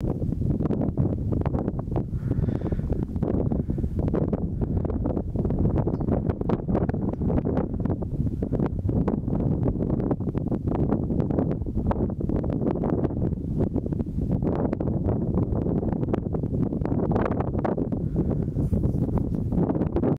you